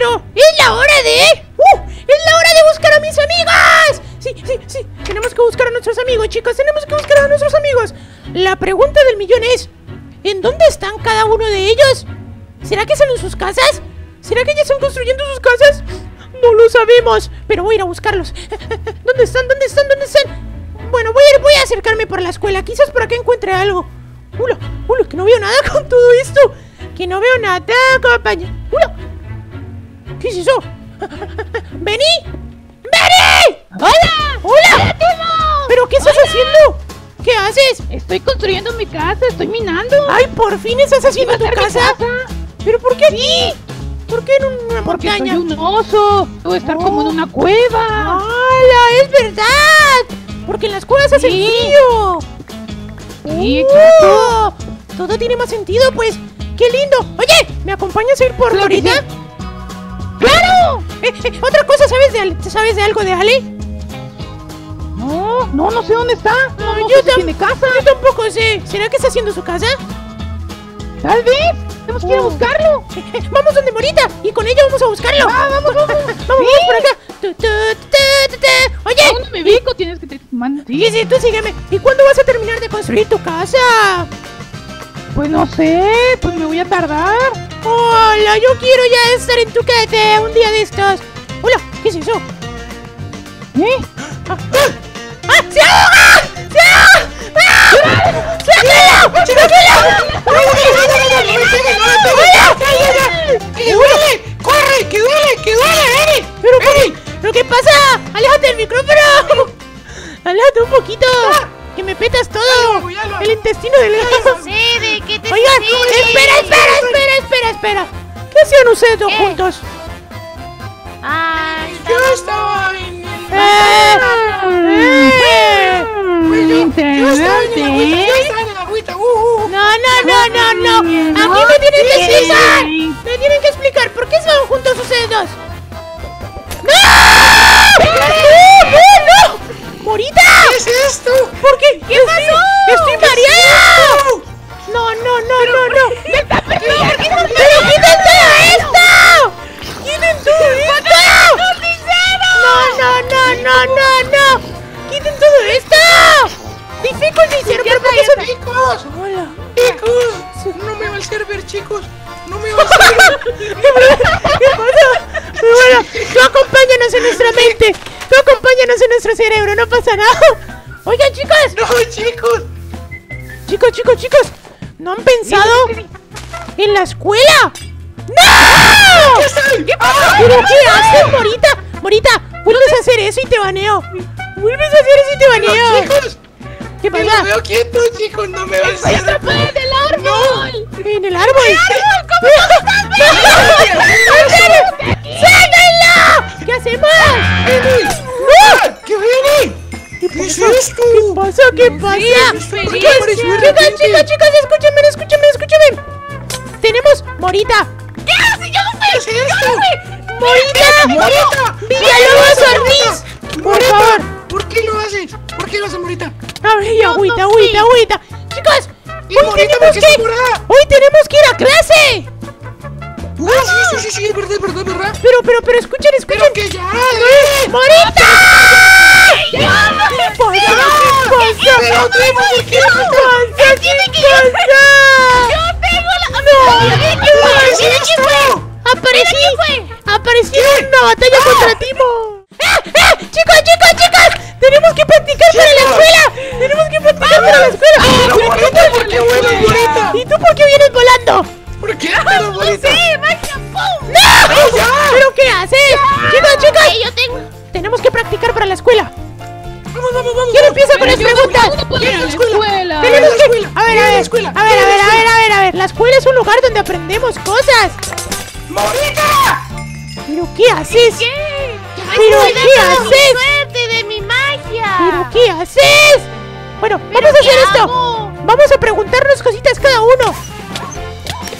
Pero es la hora de... ¡Uh! ¡Es la hora de buscar a mis amigos! Sí, sí, sí. Tenemos que buscar a nuestros amigos, chicos. Tenemos que buscar a nuestros amigos. La pregunta del millón es... ¿En dónde están cada uno de ellos? ¿Será que están en sus casas? ¿Será que ya están construyendo sus casas? No lo sabemos, pero voy a ir a buscarlos. ¿Dónde están? ¿Dónde están? ¿Dónde están? Bueno, voy a, ir, a acercarme por la escuela. Quizás por acá encuentre algo. ¡Hula! ¡Hula! Que no veo nada con todo esto. Que no veo nada, compañero. ¡Hula! ¿Qué es eso? ¡Vení! ¡Vení! ¡Hola! ¡Hola! ¿Pero qué estás haciendo? ¿Qué haces? Estoy construyendo mi casa, estoy minando. ¡Ay, por fin estás haciendo tu ¿Va a ser mi casa! casa? ¿Pero por qué aquí? ¿Por qué en una Porque soy montaña? un oso. Debo estar como en una Ah. cueva. ¡Hala! ¡Es verdad! Porque en las cuevas hace Sí. frío. Sí, ¡Oh! exacto. Todo tiene más sentido, pues. ¡Qué lindo! Oye, ¿me acompañas a ir por ahorita? sí. ¡Claro! Eh, eh, otra cosa, ¿sabes de, Ale- ¿sabes de algo de Ale? No, no, no sé dónde está. No, no yo, sé si tiene casa. yo tampoco sé. ¿Será que está haciendo su casa? Tal vez. Tenemos que ir a Oh. buscarlo. vamos donde Morita y con ella vamos a buscarlo. Ah, vamos, vamos. vamos, Sí. vamos por acá. Tu, tu, tu, tu, tu. ¿A Oye, dónde me ubico? Tienes que te man- sí, sí, tú sígueme. ¿Y cuándo vas a terminar de construir tu casa? Pues no sé, pues me voy a tardar. Hola, yo quiero ya estar en tu casa un día de estos. Hola, ¿qué es eso? ¿Eh? ¡Ah! ¡Ah! ¡Se ahoga! ¡Se ahoga! ¡Ah! ¡Sáquenlo! ¡Sáquenlo! ¡Que duele! ¡Corre! ¡Que duele! ¡Que duele! ¡Eri! ¿Pero qué? ¿Pero qué pasa? ¡Aléjate del micrófono! ¡Aléjate un poquito! ¡Que me petas todo! ¡El intestino delgado! sucede? ¿Qué te Oigan, sucede? espera, espera, espera, espera, espera. ¿Qué hacían ustedes dos ¿Qué? juntos? Ah, Yo estaba en el... ¡Eh! ¡Eh! Yo, yo estaba en el agüita, Interesante. yo estaba en el agüita, uh, uh. No, no, no, no, no. Aquí me tienen que explicar. Me tienen que explicar por qué estaban juntos ustedes dos. Qué? ¡Estoy mareada! No, no, no, no, no. ¡Pero quiten todo esto! ¡Quiten todo esto! No, no, no, no, no, no. ¡Quiten todo esto! ¡Difficulty server! ¿Por qué son Chicos, Hola. chicos, no me va el server, chicos. No me va el server. ¿Qué pasa? Pero bueno, tú acompáñanos en nuestra mente. Tú acompáñanos en nuestro cerebro, no pasa nada. Oigan, chicos. No, chicos. Chicos, chicos, chicos. ¿No han pensado en la escuela? ¡No! ¿Qué pasa? ¿Pero qué haces, Morita? Morita, vuelves a hacer eso y te baneo. Vuelves a hacer eso y te baneo. chicos. ¿Qué Me lo pasa? veo quieto, chicos. No me va el ¿Qué pasa? ¿Qué pasa? ¿Por qué Chicos, apareció de chicos, repente? chicos, chicos, escúchenme, escúchenme, escúchenme. Tenemos Morita. ¿Qué? Morita. ¡Morita! Villalobos Ortiz. Por ¡Morita! favor. ¿Por qué lo haces? ¿Por qué lo haces, Morita? A ver, agüita, no agüita, sé. agüita. Chicos, ¿Y hoy Morita tenemos qué que... Hoy tenemos que ir a clase. Ah, sí, sí, sí, sí, es verdad, es verdad, verdad. Pero, pero, pero, escuchen, escuchen. Pero que ya, eh. ¡Morita! ¿Qué ¡Aparecí! ¡Aparecí en una batalla contra Timo! ¡Ah! ¡Ah! ¡Chicos, chicos, chicos! ¡Tenemos que practicar para la escuela! ¡Tenemos que practicar para la escuela! Pero ¿Y tú Morita, ¿por qué vuelas? ¿Y tú por qué vienes volando? ¿Por qué? Pero, Morita. ¡No! ya! ¿Pero qué haces? ¡Chicos, chicos! yo tengo. Tenemos que practicar para la escuela. Vamos, vamos, vamos. ¿Quién empieza con las no preguntas? puedo ir a la escuela. Tenemos que... A ver, quiero a la ver, escuela, a ver, a ver, a ver, a ver. La escuela es un lugar donde aprendemos cosas. ¡Morita! ¿Pero qué haces? ¿Qué? ¿Pero qué haces? suerte de mi magia. ¿Pero qué haces? Bueno, vamos a qué hacer esto. hago? Vamos a preguntarnos cositas cada uno.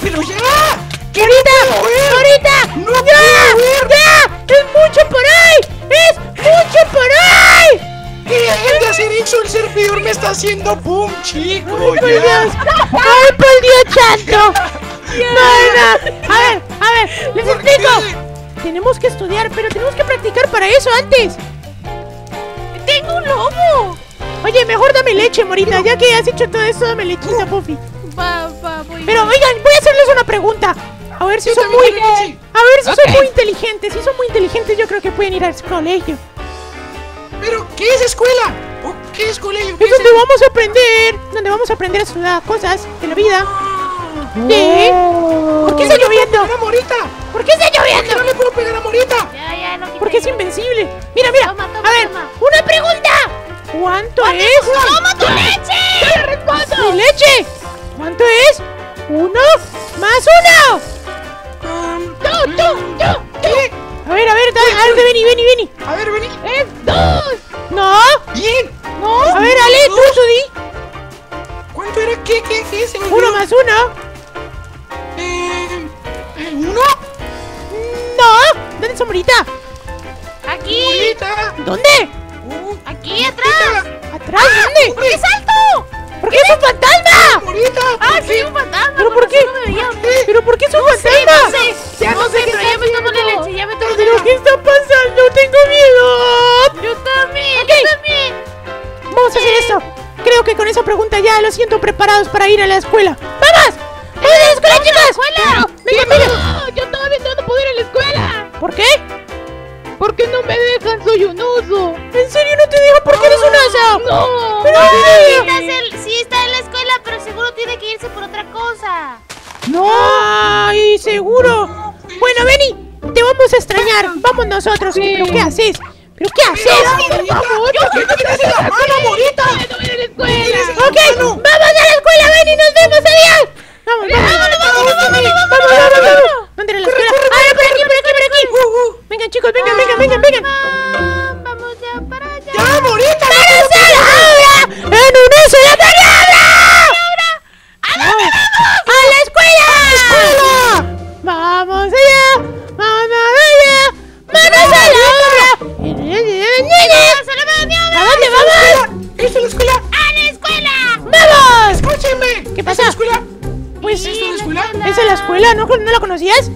¡Pero ya! Ver! ¡Ahorita! ¡No ¡Ya! ¡Ya! ¡Es mucho por ahí! ¡Es mucho por ahí! ¿Qué es de hacer eso? El servidor me está haciendo boom, chico. ¡Por ya. Dios! ¡Ay, por Dios santo! No, no. A ver, a ver, les ¿Por explico. qué? tenemos que estudiar, pero tenemos que practicar para eso antes. ¡Tengo un lobo! Oye, mejor dame leche, Morita, ya que has hecho todo eso, dame lechita, Puffy. Va, va, voy. Pero oigan, voy a hacerles una pregunta. A ver si Yo son muy. A ver si son muy inteligentes. Si son muy inteligentes, yo creo que pueden ir al colegio. Pero, ¿qué es escuela? ¿O ¿Qué es colegio? ¿Qué Es donde vamos a aprender. Donde vamos a aprender a estudiar cosas de la vida. ¿Sí? ¿Por qué está ¿no le lloviendo? pegar a Morita? ¿Por qué está ¿Por qué no lloviendo? le puedo pegar a Morita? Ya, ya, no Porque es yo. invencible. Mira, mira. Toma, toma, A ver, toma. una pregunta. ¿Cuánto es? ¡Toma tu leche! ¡Mi leche! ¿Cuánto es? ¿Uno más uno? Um, ¡Tú, tú, tú! ¿Qué? A ver, a ver, dale, a ver, vení, vení, vení. A ver, vení. ¡Es dos! ¿No? Bien. ¿No? A ver, Ale, tú, tú di. ¿Cuánto era? ¿Qué? ¿Qué? ¿Qué? Se me Uno más uno. No. ¿Dónde está Morita? Aquí. ¿Dónde? Uh, aquí atrás. ¿Atrás? ¿Dónde? ¿Por qué salto? ¿Por qué es un fantasma? Morita. Ah, sí, un fantasma. ¿Pero por qué? No. ¿Pero por qué es un No fantasma? sé, Ya no no sé sé, pero ya me tomó la leche, ya me tomó la ¿Pero qué está pasando? ¡Tengo miedo! Yo también, Ok. yo también. Vamos a hacer esto. Creo que con esa pregunta ya los siento preparados para ir a la escuela. ¡Vamos! ¡Vamos a la escuela, chicas! escuela! ¡Venga, venga! Escuela. ¿Por qué? Porque no me dejan, soy un oso. ¿En serio no te digo por qué eres un oso? No. ¡Pero el- sí está en la escuela, pero seguro tiene que irse por otra cosa. ¡Ay, seguro! Bueno, Benny, te vamos a extrañar. Vamos nosotros. Sí. ¿Pero qué haces? ¿Pero qué haces? por favor. ¿Qué tienes en la mano, Morita? No escuela. Ok, vamos a la escuela, Benny. Nos vemos, adiós. Vamos, vamos, vamos, vamos, vamos, vamos, vamos. ¿Dónde era la escuela? Ah, por aquí, por aquí, por aquí. Uh, uh. Vengan, chicos, vengan, vengan, vengan, vengan. Ah, vamos ya para allá. ¡Ya, Morita! ¡Pero se abra! ¡En una sola palabra! ¡A la escuela! ¡Vamos allá! ¡Vamos allá! ¡Manos a la obra! ¿A dónde vamos? ¿Esta es la escuela? ¡A la escuela! ¡Vamos! ¡Escúchenme! ¿Qué ¿Esta pasa? es la escuela? Pues, ¿Esta es la escuela? ¿esa es la escuela? ¿No, ¿No la conocías?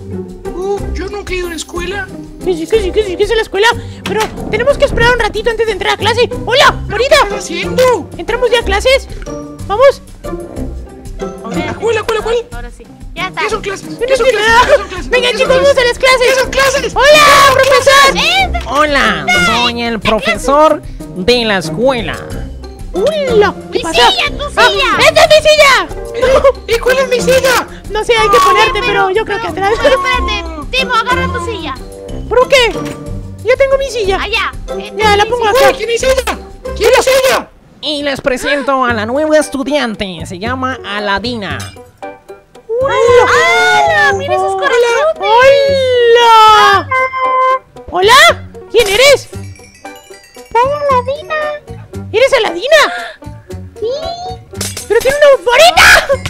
Nunca he ido a la escuela. Que es la escuela. Pero tenemos que esperar un ratito antes de entrar a clase. ¡Hola, ¿Qué Morita! estás haciendo? ¿Entramos ya a clases? ¿Vamos? ¿La cuál, cuál, cuál? Ahora sí. Ya está. ¿Qué son clases? ¿Qué son clases? nada. ¿Qué son clases? Venga, ¿Qué chicos, vamos a las ¿Qué clases. son clases? ¡Hola, profesor! ¡Eh! Hola, soy el profesor de la escuela. ¡Hola! ¿Qué ¡Mi pasa? silla, tu ¡Ah, silla! ¡Esta es mi silla! ¿Y cuál es mi silla? No sé, hay que ponerte, pero yo creo que atrás. Pero espérate, Timo, agarra tu silla. ¿Por qué? Yo tengo mi silla. Allá. Esta Ya, la pongo acá. ¿Quién es ella? ¿Quién es ella? Y les presento a la nueva estudiante. Se llama Aladina. ¡Hola! ¡Mira esos corazones! ¡Hola! ¿Hola? ¿Quién eres? ¡Soy Aladina! ¿Eres Aladina? ¡Sí! ¡Pero tiene una morita!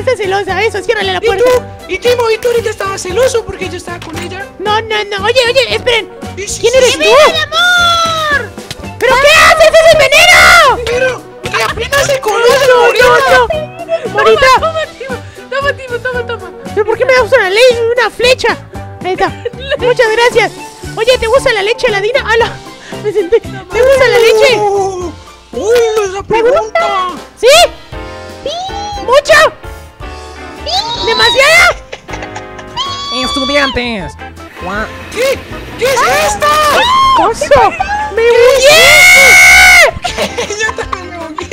Está celosa. Eso, ciérrale la ¿Y puerta. tú? ¿Y Timo? ¿Y tú ahorita estabas celoso porque yo estaba con ella? No, no, no. Oye, oye, esperen. Sí, sí, ¿Quién eres sí. tú? ¡Mi amor! ¿Pero qué haces? ¡Es el veneno! Pero que apenas se conoce, No, Morita. Toma, Timo. Toma, Timo, toma, toma. ¿Pero por qué me das una ley una flecha? Ahí está. Muchas gracias. Oye, ¿te gusta la leche, Aladina? ¡Hala! Me senté. ¿Te gusta la leche? Uh, ¡Uy, esa pregunta! ¿Sí? ¿Sí? ¿Mucho? ¿Demasiada? Estudiantes. ¿Qué? ¿Qué es esto? ¡Coso! ¡Me bugué! Yo también me bugué.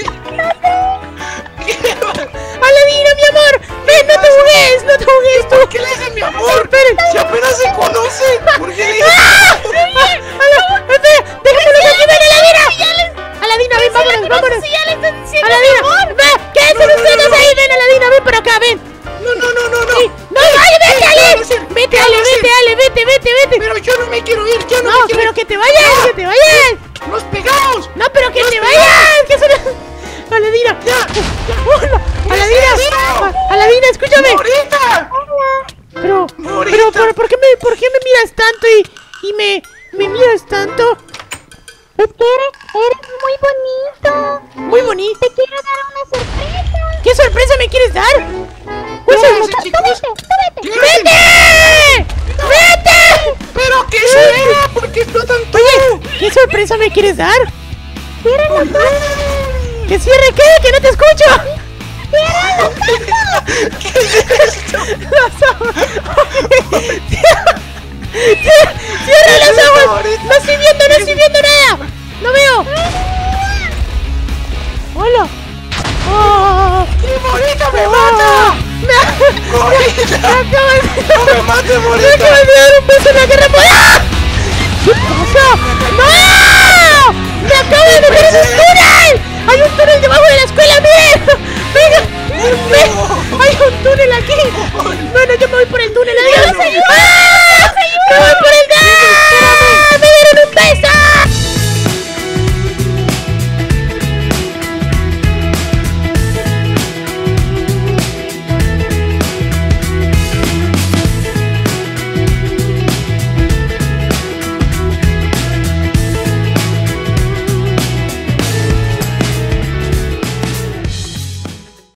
¡Aladina, mi amor! ¡Ven, no te bugues! ¡No te bugues tú! ¿Qué le haces, mi amor? Si apenas se conoce. me miras tanto y, y me, me miras tanto? Es que eres, eres muy bonito. Muy bonito. Te quiero dar una sorpresa. ¿Qué sorpresa me quieres dar? Pues ¿Qué sorpresa? ¡Vete! ¡Vete! ¡Vete! ¿Pero qué será? ¿Por qué explotan todo? Oye, ¿qué sorpresa me quieres dar? ¡Cierra oh, la puerta! ¿Que cierre qué? ¡Que no te escucho! ¡Cierra la puerta! ¿Qué es esto? cierra los ojos! ¡No estoy viendo, no estoy viendo nada! ¡No veo! ¡Hola! ¡Oh! ¡Morita me ¡Oh! mata! ¡Me, ¡Morita! me. ¡No me mates, ¡Me Morita! acabas de dar un beso en la guerra. ¡Ah! ¿Qué pasa? ¡No! ¡Me acabo de meter en un túnel! ¡Hay un túnel debajo de la escuela! ¡Miren! ¡Venga! ¡Ve! ¡Hay un túnel aquí! Bueno, yo me voy por el túnel. ¡Adiós! ¡Ah! Não, é por